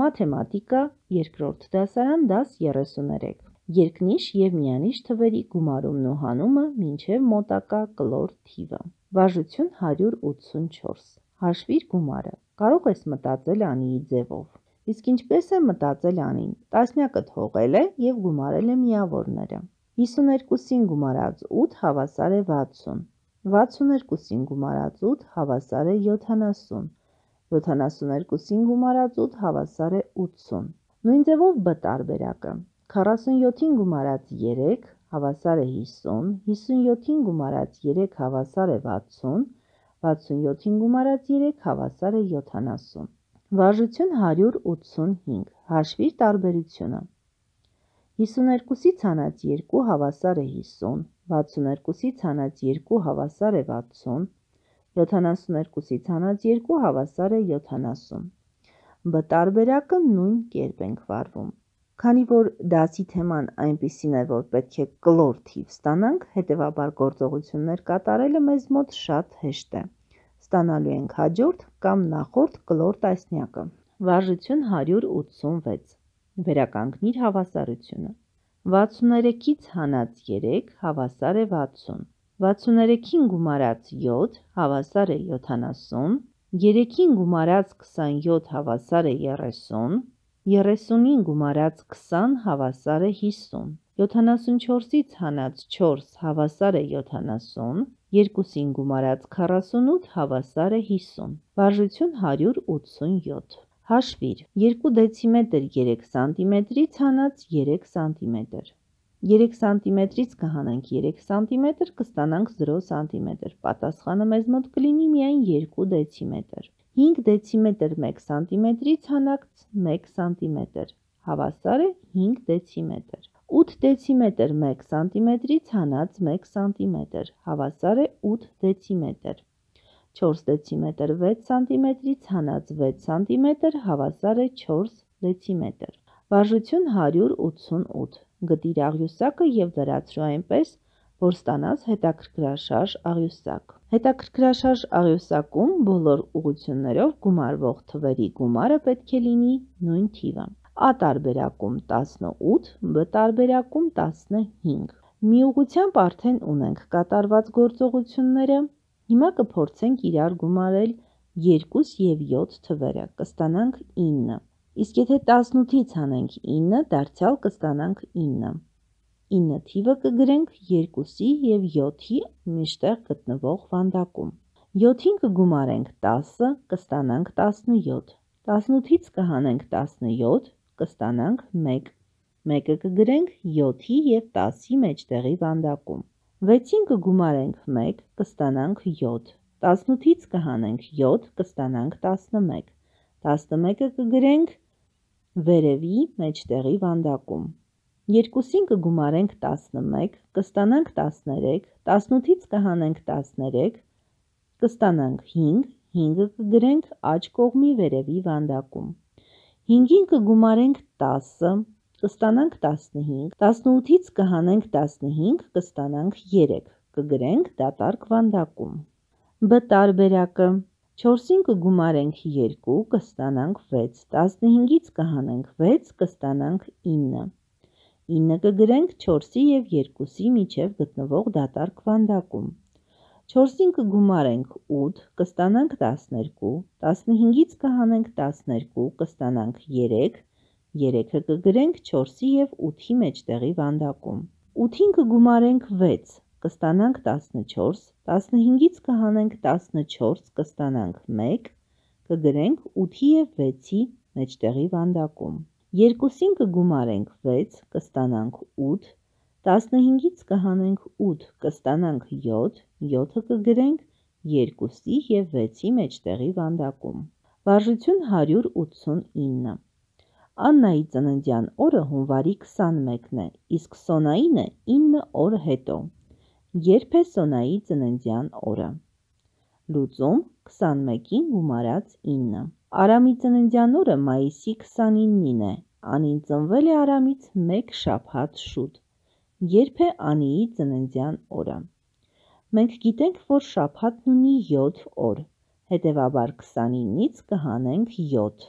Մաթեմատիկա, երկրորդ դասարան, դաս 33։ Երկնիշ և միանիշ թվերի գումարումն ու հանումը մինչև մոտակա կլոր թիվը։ Վարժություն 184։ Հաշվիր գումարը։ Կարող ես մտածել Անիի ձևով։ Իսկ ինչպես է մտածել Անին։ Տասնյակը թողել է և գումարել է միավորները։ 52-ին գումարած 8 հավասար է 60։ 62-ին գումարած 8 հավասար է 70։ 72-ին գումարած 8 հավասար է 80։ Նույն ձևով B տարբերակը։ 47-ին գումարած 3 հավասար է 50, 57-ին գումարած 3 հավասար է 60, 67-ին գումարած 3 հավասար է 70։ Վարժություն 185, հաշվիր տարբերությունը։ 52-ից հանած 2 հավասար է 50, 62-ից հանած 2 հավասար է 60, 72-ից հանած 2 հավասար է 70։ B տարբերակը նույն կերպ ենք վարվում։ Քանի որ դասի թեման այնպիսին է, որ պետք է կլոր թիվ ստանանք, հետևաբար գործողություններ կատարելը մեզ մոտ շատ հեշտ է։ Ստանալու ենք հաջորդ կամ նախորդ կլոր տասնյակը։ Վարժություն 186։ Վերականգնիր հավասարությունը։ 63-ից հանած 3 հավասար է 60։ 63-ին գումարած 7 հավասար է 70, 3-ին գումարած 27 հավասար է 30, 30-ին գումարած 20 հավասար է 50, 74-ից հանած 4 հավասար է 70, 2-ին գումարած 48 հավասար է 50, վարժություն 187։ Հաշվիր 2 դեցիմետր 3 սանտիմետրից հանած 3 սանտիմետր։ 3 սանտիմետրից կհանենք 3 սանտիմետր, կստանանք 0 սանտիմետր։ Պատասխանը մեզ մոտ կլինի միայն 2 դեցիմետր։ 5 դեցիմետր 1 սանտիմետրից հանած 1 սանտիմետր, հավասար է 5 դեցիմետր։ 8 դեցիմետր 1 սանտիմետրից հանած 1 սանտիմետր, հավասար է 8 դեցիմետր։ 4 դեցիմետր 6 սանտիմետրից հանած 6 սանտիմետր, հավասար է 4 դեցիմետր։ Վարժություն 188։ Գտիր աղյուսակը և լրացրու այնպես, որ ստանաս հետաքրքրաշարժ աղյուսակ։ Հետաքրքրաշարժ աղյուսակում բոլոր ուղություններով գումարվող թվերի գումարը պետք է լինի նույն թիվը։ A տարբերակում 18, B տարբերակում 15։ Մի ուղությամբ արդեն ունենք կատարված գործողությունները։ Հիմա կփորձենք իրար գումարել 2 և 7 թվերը, կստանանք 9։ Իսկ եթե 18-ից հանենք 9, դարձյալ կստանանք 9։ 9 թիվը կգրենք 2-ի և 7-ի մեջտեղ գտնվող վանդակում։ 7-ին կգումարենք 10, կստանանք 17։ 18-ից կհանենք 17, կստանանք 1։ 1-ը կգրենք 7-ի և 10-ի մեջտեղի վանդակում։ 6-ին կգումարենք 1, կստանանք 7։ 18-ից կհանենք 7, կստանանք 11։ 11-ը կգրենք վերևի մեջտեղի վանդակում։ 2-ին կգումարենք 11, կստանանք 13, 18-ից կհանենք 13, կստանանք 5, 5-ը կգրենք աջ կողմի վերևի վանդակում։ 5-ին կգումարենք 10, կստանանք 15, 18-ից կհանենք 15, կստանանք 3, կգրենք դատարկ վանդակում։ B տարբերակը 4-ին կգումարենք 2, կստանանք 6, 15-ից կհանենք 6, կստանանք 9։ 9 կգրենք 4-ի և 2-ի միջև գտնվող դատարկ վանդակում։ 4-ին կգումարենք 8, կստանանք 12, 15-ից կհանենք 12, կստանանք 3, 3-ը կգրենք 4-ի և 8-ի մեջտեղի վանդակում։ 8-ին կգումարենք 6, կստանանք 14, 15-ից կհանենք 14, կստանանք 1, կգրենք 8-ի և 6-ի մեջտեղի վանդակում։ 2-ին կգումարենք 6, կստանանք 8, 15-ից կհանենք 8, կստանանք 7, 7-ը կգրենք 2-ի և 6-ի մեջտեղի վանդակում։ Վարժություն 189։ Աննայի ծննդյան օրը հունվարի 21-ն է, իսկ Սոնայինը 9 օր հետո։ Երբ է Սոնայի ծննդյան օրը։ Լուծում 21-ին գումարած 9։ Արամի ծննդյան օրը մայիսի 29-ին է։ Անին ծնվել է Արամից 1 շաբաթ շուտ։ Երբ է Անիի ծննդյան օրը։ Մենք գիտենք, որ շաբաթն ունի 7 օր, հետևաբար 29-ից կհանենք 7։